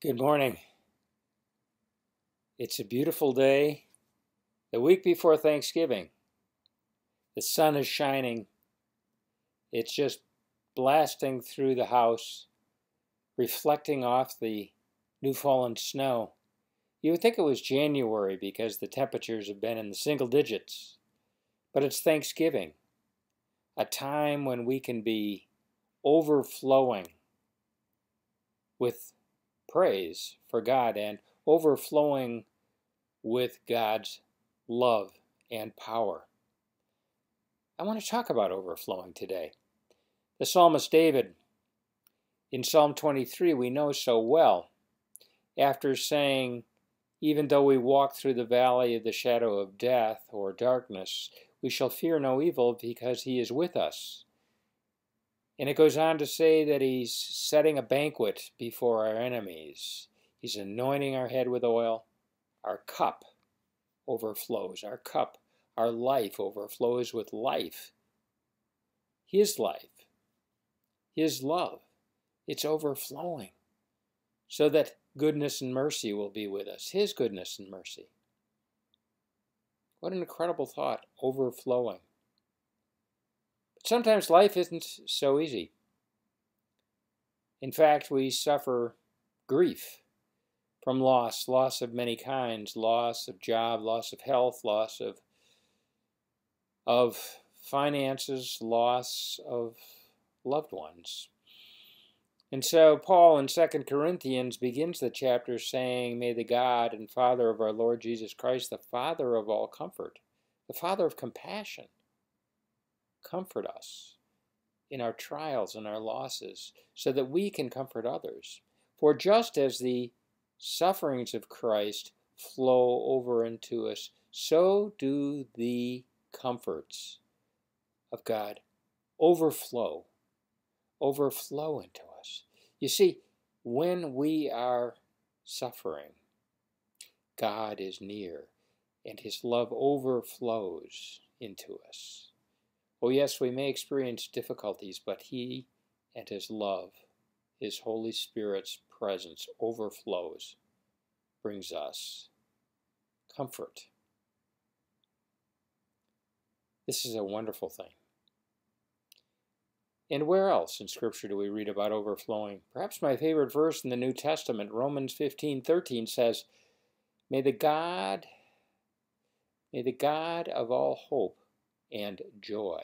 Good morning. It's a beautiful day, the week before Thanksgiving. The sun is shining. It's just blasting through the house, reflecting off the new fallen snow. You would think it was January because the temperatures have been in the single digits, but it's Thanksgiving, a time when we can be overflowing with praise for God and overflowing with God's love and power. I want to talk about overflowing today. The psalmist David, in Psalm 23, we know so well, after saying, Even though we walk through the valley of the shadow of death or darkness, we shall fear no evil because he is with us. And it goes on to say that he's setting a banquet before our enemies. He's anointing our head with oil. Our cup overflows. Our cup, our life overflows with life. His life, His love, it's overflowing so that goodness and mercy will be with us. His goodness and mercy. What an incredible thought, overflowing. Sometimes life isn't so easy. In fact, we suffer grief from loss, loss of many kinds, loss of job, loss of health, loss of of finances, loss of loved ones. And so Paul in 2 Corinthians begins the chapter saying, May the God and Father of our Lord Jesus Christ, the Father of all comfort, the Father of compassion, comfort us in our trials and our losses so that we can comfort others. For just as the sufferings of Christ flow over into us, so do the comforts of God overflow, overflow into us. You see, when we are suffering, God is near and his love overflows into us. Oh, yes, we may experience difficulties, but He and His love, His Holy Spirit's presence overflows, brings us comfort. This is a wonderful thing. And where else in Scripture do we read about overflowing? Perhaps my favorite verse in the New Testament, Romans 15 13, says, May the God, may the God of all hope and joy.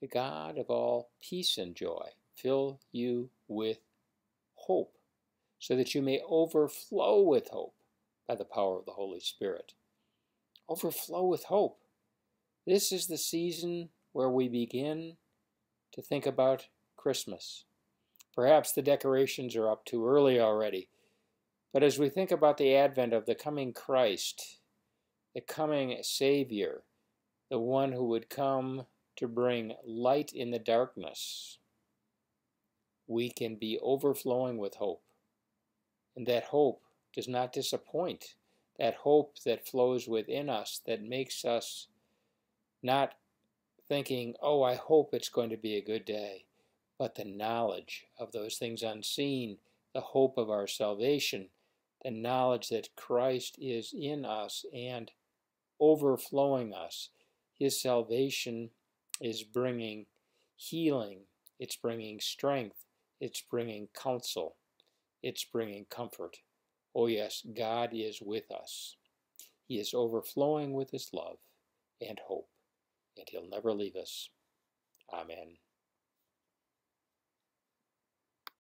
The God of all peace and joy fill you with hope, so that you may overflow with hope by the power of the Holy Spirit. Overflow with hope. This is the season where we begin to think about Christmas. Perhaps the decorations are up too early already, but as we think about the advent of the coming Christ, the coming Savior, the one who would come to bring light in the darkness, we can be overflowing with hope. And that hope does not disappoint. That hope that flows within us that makes us not thinking, oh, I hope it's going to be a good day, but the knowledge of those things unseen, the hope of our salvation, the knowledge that Christ is in us and overflowing us his salvation is bringing healing, it's bringing strength, it's bringing counsel, it's bringing comfort. Oh, yes, God is with us. He is overflowing with His love and hope, and He'll never leave us. Amen.